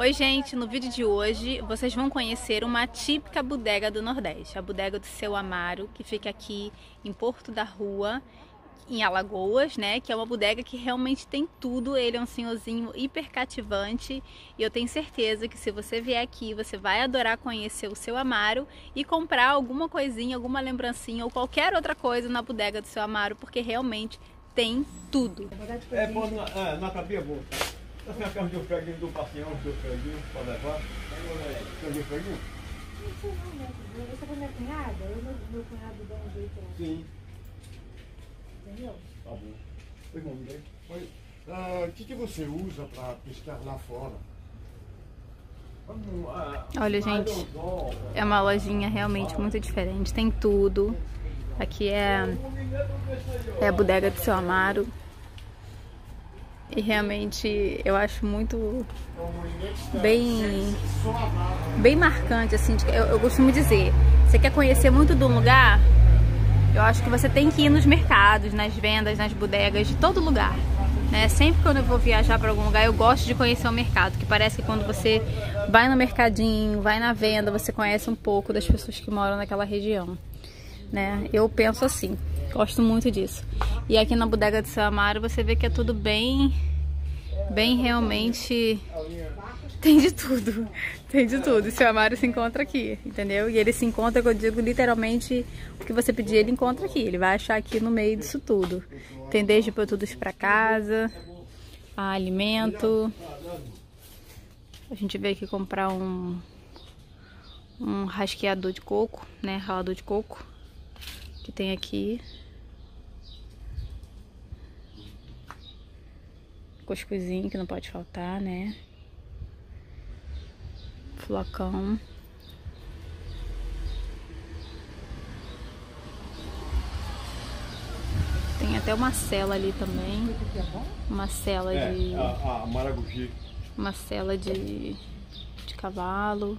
Oi gente, no vídeo de hoje vocês vão conhecer uma típica bodega do Nordeste, a bodega do Seu Amaro, que fica aqui em Porto da Rua, em Alagoas, né? Que é uma bodega que realmente tem tudo. Ele é um senhorzinho hiper cativante e eu tenho certeza que se você vier aqui, você vai adorar conhecer o Seu Amaro e comprar alguma coisinha, alguma lembrancinha ou qualquer outra coisa na bodega do Seu Amaro, porque realmente tem tudo. É bom na, na cabia boa. Você quer carro de um freguinho do passeão, do seu freguinho, para levar? Quer de freguinho? Não sei não, né? Você foi minha cunhada? Eu meu, meu cunhado dá um jeito lá. Sim, Entendeu? tá bom. Oi, ver. Oi. Ah, O que, que você usa para pescar lá fora? Ah, Olha, gente. É uma lojinha realmente muito diferente, tem tudo. Aqui é, é a bodega do Seu Amaro. E realmente eu acho muito bem bem marcante assim, eu, eu costumo dizer, você quer conhecer muito de um lugar? Eu acho que você tem que ir nos mercados, nas vendas, nas bodegas, de todo lugar. Né? Sempre quando eu vou viajar para algum lugar, eu gosto de conhecer o mercado, que parece que quando você vai no mercadinho, vai na venda, você conhece um pouco das pessoas que moram naquela região. Né? Eu penso assim, gosto muito disso. E aqui na bodega de Seu Amaro você vê que é tudo bem, bem realmente tem de tudo. Tem de tudo. E seu Amaro se encontra aqui, entendeu? E ele se encontra, eu digo literalmente, o que você pedir, ele encontra aqui. Ele vai achar aqui no meio disso tudo. Tem desde produtos para casa, alimento. A gente veio aqui comprar um um rasqueador de coco, né? Ralador de coco. Que tem aqui. Cuscuzinho que não pode faltar, né? Flocão. Tem até uma cela ali também. Uma cela de. É, a, a maragogi. Uma cela de, de cavalo.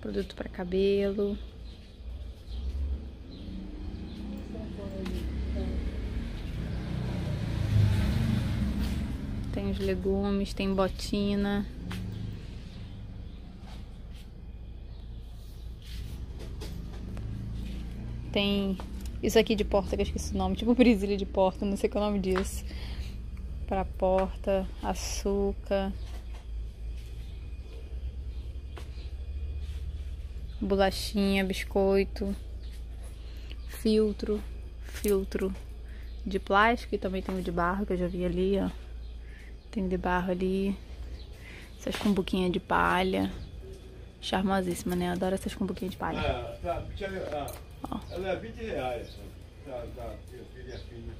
Produto para cabelo. Tem os legumes, tem botina. Tem isso aqui de porta que eu esqueci o nome, tipo presilha de porta, não sei qual é o nome disso. Pra porta, açúcar. Bolachinha, biscoito. Filtro, filtro de plástico e também tem o de barro que eu já vi ali, ó. Tem de barro ali. Essas cumbuquinhas de palha. Charmosíssima, né? Adoro essas cumbuquinhas de palha. É, tá, eu- ah, Ó. ela é 20 reais. Tá, tá, filha fina.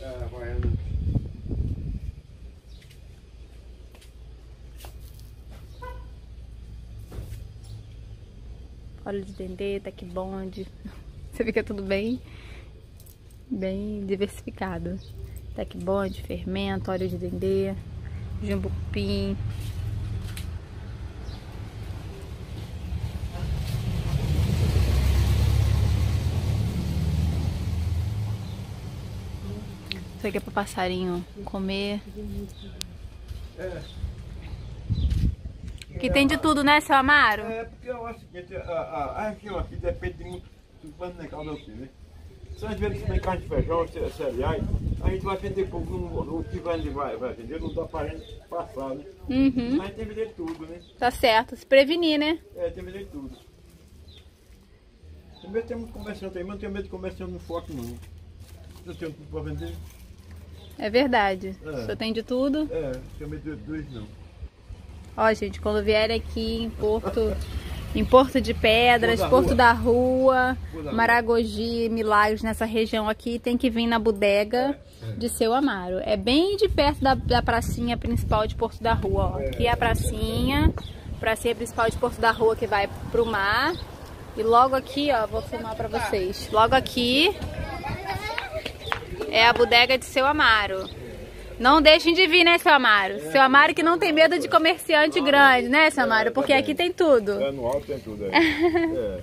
É. Óleo de dendê, tá que bonde. Você que é tudo bem, bem diversificado. Tec bonde, fermento, óleo de dendê, jumbo cupim. Isso aqui é para passarinho comer. Que tem de tudo, né, seu Amaro? é porque eu acho seguinte, a, a, a região aqui depende muito do pano de caldo aqui, né? Se às vezes tem carne de feijão, ce- cereais, a gente vai vender pouco, no, o que vai, vai, vai vender não dá pra gente passar, né? Uhum. Mas tem que vender tudo, né? Tá certo, se prevenir, né? É, tem que vender tudo. Também tem muito comerciante aí, mas não tenho medo de comerciante no foco não. Eu tenho tudo pra vender? É verdade. É. O senhor tem de tudo. É, não tenho medo de dois não. Ó, gente, quando vier aqui em Porto, em Porto de Pedras, Porto da Porto Rua. da Rua, Porto da. Maragogi, Milagres, nessa região aqui, tem que vir na bodega de Seu Amaro. É bem de perto da, da pracinha principal de Porto da Rua, ó. Aqui é a pracinha, pracinha principal de Porto da Rua que vai pro mar. E logo aqui, ó, vou filmar pra vocês. Logo aqui é a bodega de Seu Amaro. Não deixem de vir, né, seu Amaro? Seu Amaro que não tem medo de comerciante grande, né, seu Amaro? Porque aqui tem tudo. É, no alto tem tudo aí. é.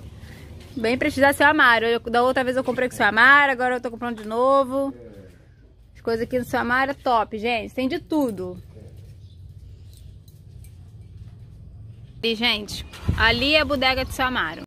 Bem precisar seu Amaro. Eu- da outra vez eu comprei com seu Amaro, agora eu tô comprando de novo. As coisas aqui no seu Amaro é top, gente. Tem de tudo. E, gente, ali é a bodega do seu Amaro.